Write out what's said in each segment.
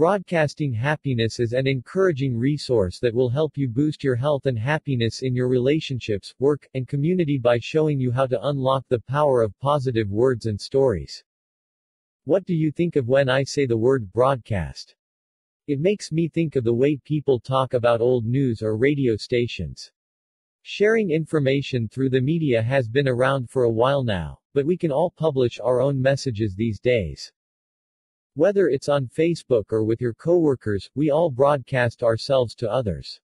Broadcasting happiness is an encouraging resource that will help you boost your health and happiness in your relationships, work, and community by showing you how to unlock the power of positive words and stories. What do you think of when I say the word broadcast? It makes me think of the way people talk about old news or radio stations. Sharing information through the media has been around for a while now, but we can all publish our own messages these days. Whether it's on Facebook or with your coworkers, we all broadcast ourselves to others.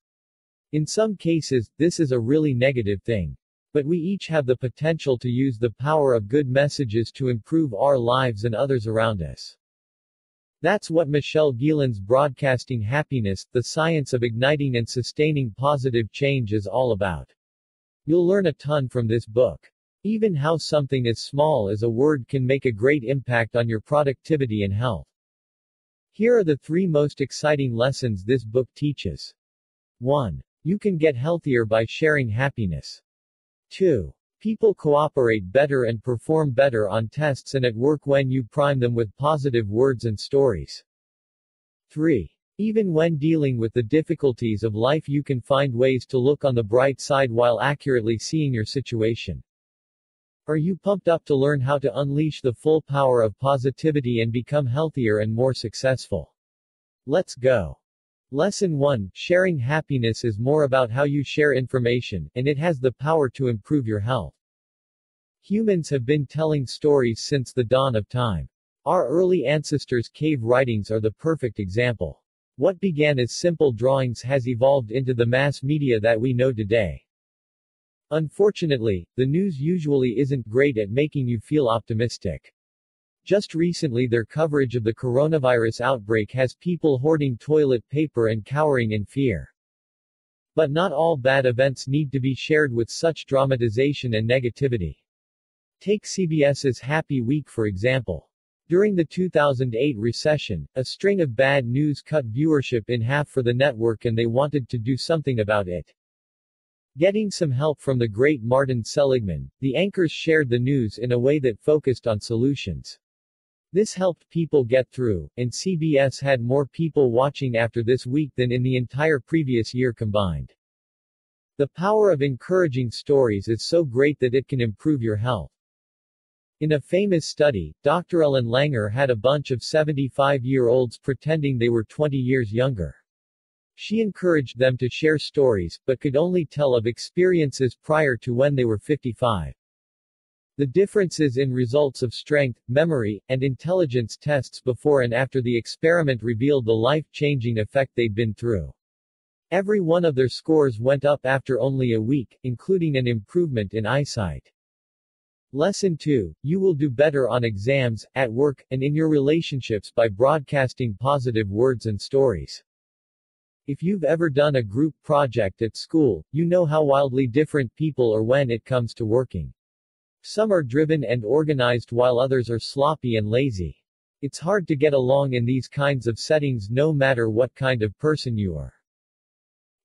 In some cases, this is a really negative thing. But we each have the potential to use the power of good messages to improve our lives and others around us. That's what Michelle Gielan's Broadcasting Happiness, the science of igniting and sustaining positive change is all about. You'll learn a ton from this book. Even how something as small as a word can make a great impact on your productivity and health. Here are the three most exciting lessons this book teaches. 1. You can get healthier by sharing happiness. 2. People cooperate better and perform better on tests and at work when you prime them with positive words and stories. 3. Even when dealing with the difficulties of life you can find ways to look on the bright side while accurately seeing your situation. Are you pumped up to learn how to unleash the full power of positivity and become healthier and more successful? Let's go. Lesson 1 Sharing happiness is more about how you share information, and it has the power to improve your health. Humans have been telling stories since the dawn of time. Our early ancestors' cave writings are the perfect example. What began as simple drawings has evolved into the mass media that we know today. Unfortunately, the news usually isn't great at making you feel optimistic. Just recently their coverage of the coronavirus outbreak has people hoarding toilet paper and cowering in fear. But not all bad events need to be shared with such dramatization and negativity. Take CBS's Happy Week for example. During the 2008 recession, a string of bad news cut viewership in half for the network and they wanted to do something about it. Getting some help from the great Martin Seligman, the anchors shared the news in a way that focused on solutions. This helped people get through, and CBS had more people watching after this week than in the entire previous year combined. The power of encouraging stories is so great that it can improve your health. In a famous study, Dr. Ellen Langer had a bunch of 75-year-olds pretending they were 20 years younger. She encouraged them to share stories, but could only tell of experiences prior to when they were 55. The differences in results of strength, memory, and intelligence tests before and after the experiment revealed the life-changing effect they'd been through. Every one of their scores went up after only a week, including an improvement in eyesight. Lesson 2. You will do better on exams, at work, and in your relationships by broadcasting positive words and stories. If you've ever done a group project at school, you know how wildly different people are when it comes to working. Some are driven and organized while others are sloppy and lazy. It's hard to get along in these kinds of settings no matter what kind of person you are.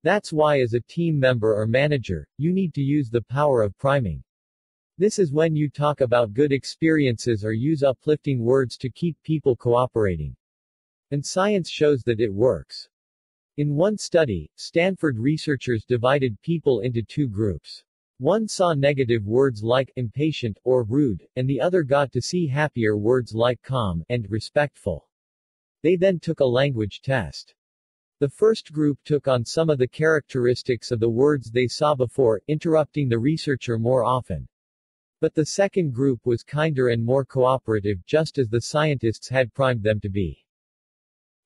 That's why as a team member or manager, you need to use the power of priming. This is when you talk about good experiences or use uplifting words to keep people cooperating. And science shows that it works. In one study, Stanford researchers divided people into two groups. One saw negative words like impatient or rude, and the other got to see happier words like calm and respectful. They then took a language test. The first group took on some of the characteristics of the words they saw before, interrupting the researcher more often. But the second group was kinder and more cooperative just as the scientists had primed them to be.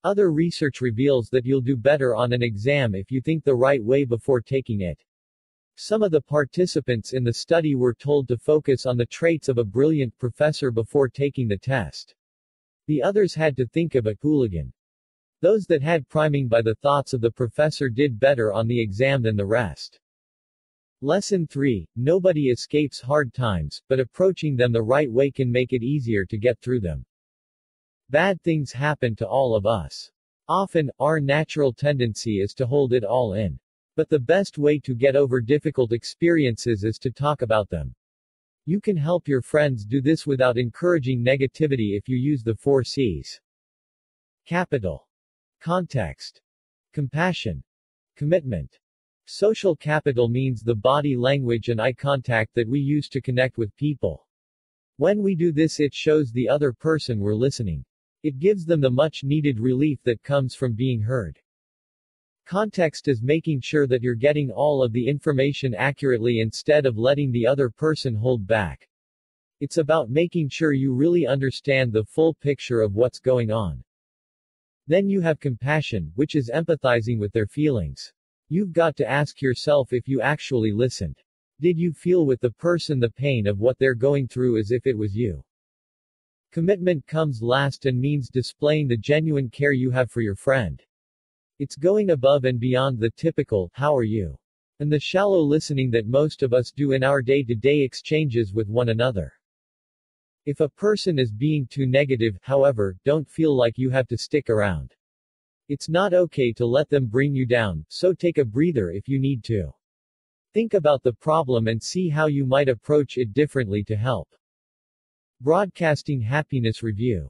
Other research reveals that you'll do better on an exam if you think the right way before taking it. Some of the participants in the study were told to focus on the traits of a brilliant professor before taking the test. The others had to think of a hooligan. Those that had priming by the thoughts of the professor did better on the exam than the rest. Lesson 3 Nobody escapes hard times, but approaching them the right way can make it easier to get through them. Bad things happen to all of us. Often, our natural tendency is to hold it all in. But the best way to get over difficult experiences is to talk about them. You can help your friends do this without encouraging negativity if you use the four C's. Capital. Context. Compassion. Commitment. Social capital means the body language and eye contact that we use to connect with people. When we do this it shows the other person we're listening. It gives them the much needed relief that comes from being heard. Context is making sure that you're getting all of the information accurately instead of letting the other person hold back. It's about making sure you really understand the full picture of what's going on. Then you have compassion, which is empathizing with their feelings. You've got to ask yourself if you actually listened. Did you feel with the person the pain of what they're going through as if it was you? Commitment comes last and means displaying the genuine care you have for your friend. It's going above and beyond the typical, how are you? And the shallow listening that most of us do in our day-to-day exchanges with one another. If a person is being too negative, however, don't feel like you have to stick around. It's not okay to let them bring you down, so take a breather if you need to. Think about the problem and see how you might approach it differently to help. Broadcasting Happiness Review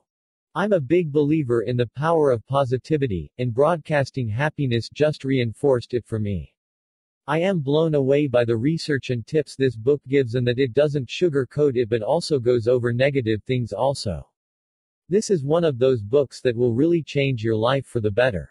I'm a big believer in the power of positivity, and broadcasting happiness just reinforced it for me. I am blown away by the research and tips this book gives and that it doesn't sugarcoat it but also goes over negative things also. This is one of those books that will really change your life for the better.